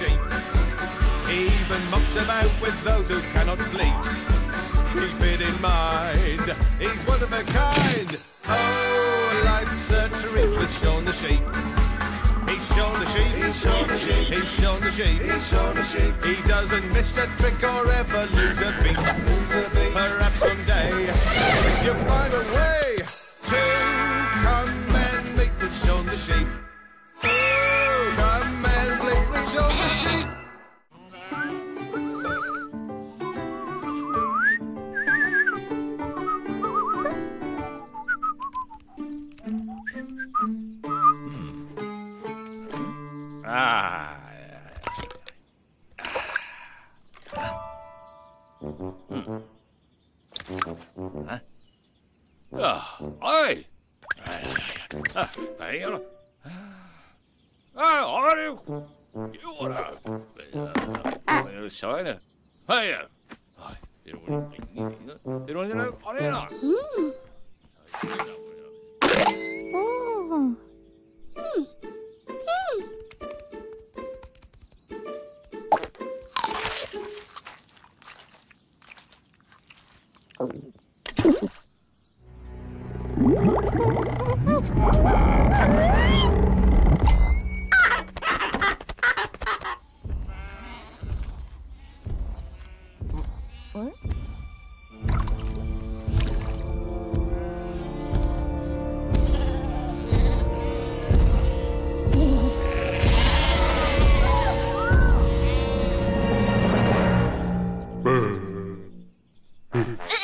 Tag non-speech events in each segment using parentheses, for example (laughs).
sheep. He even mucks about with those who cannot bleat. Keep it in mind, he's one of a kind. Oh, life's a treat with Shaun the sheep. He's Shaun the sheep. He's Shaun the sheep. He's Shaun the sheep. He's Shaun the sheep. He doesn't miss a trick or ever lose a beat. Perhaps someday you'll find a way to うん。ああおいああやろああれよほらよしゃいねはいやはいエロエロじゃないあれやなうん。うん。Har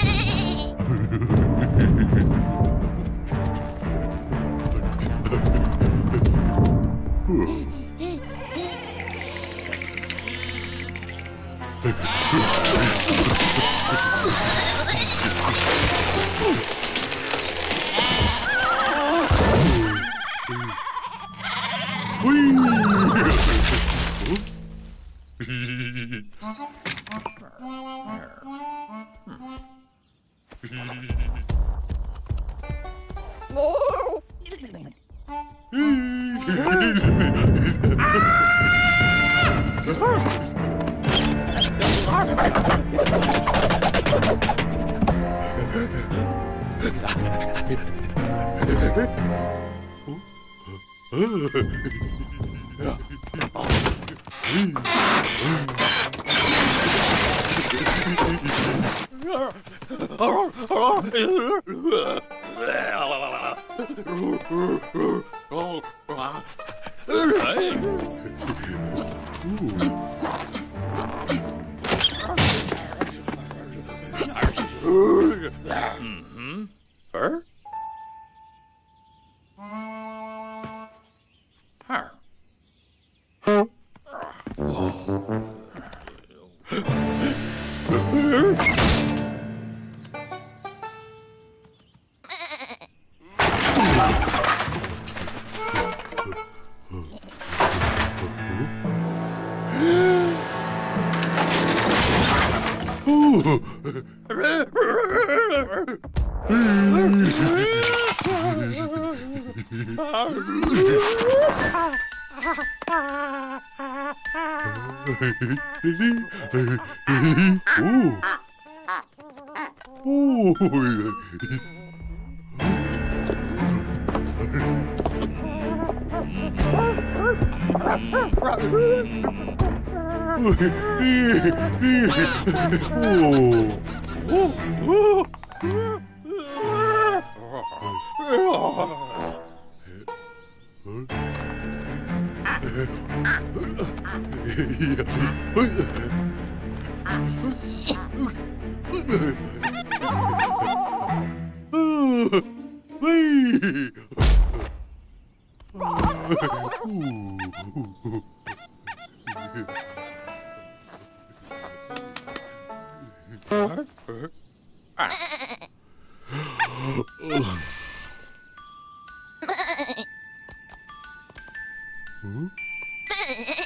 (laughs) du (laughs) (laughs) (laughs) det? Oh. Mm-hmm. Her? Her. (laughs) oh. Hey. Ah. (laughs)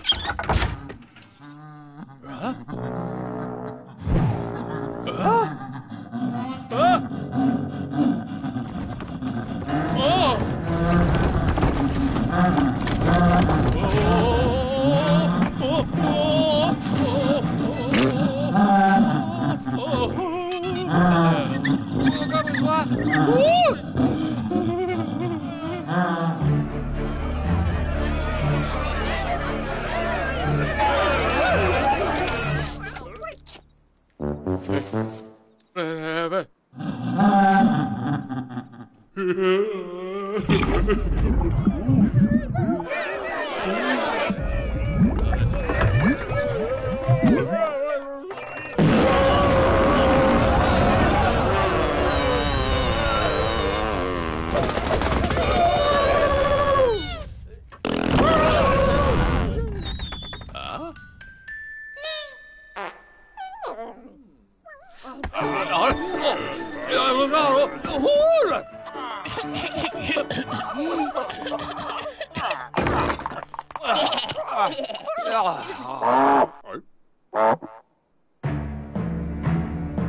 Oh!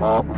Ah. (laughs)